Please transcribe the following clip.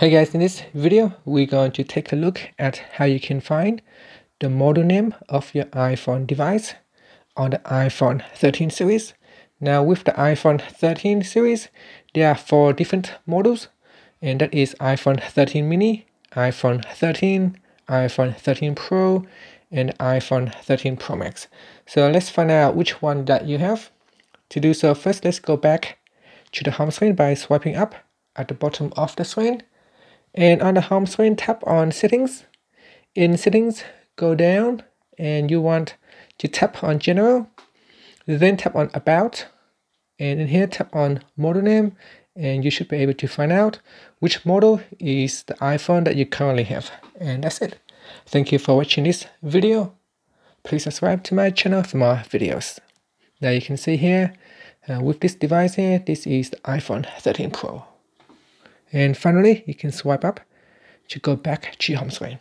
Hey guys, in this video, we're going to take a look at how you can find the model name of your iPhone device on the iPhone 13 series. Now with the iPhone 13 series, there are four different models, and that is iPhone 13 mini, iPhone 13, iPhone 13 Pro, and iPhone 13 Pro Max. So let's find out which one that you have. To do so, first let's go back to the home screen by swiping up at the bottom of the screen. And on the home screen, tap on settings. In settings, go down and you want to tap on general. Then tap on about. And in here, tap on model name. And you should be able to find out which model is the iPhone that you currently have. And that's it. Thank you for watching this video. Please subscribe to my channel for more videos. Now you can see here, uh, with this device here, this is the iPhone 13 Pro. And finally, you can swipe up to go back to your home screen.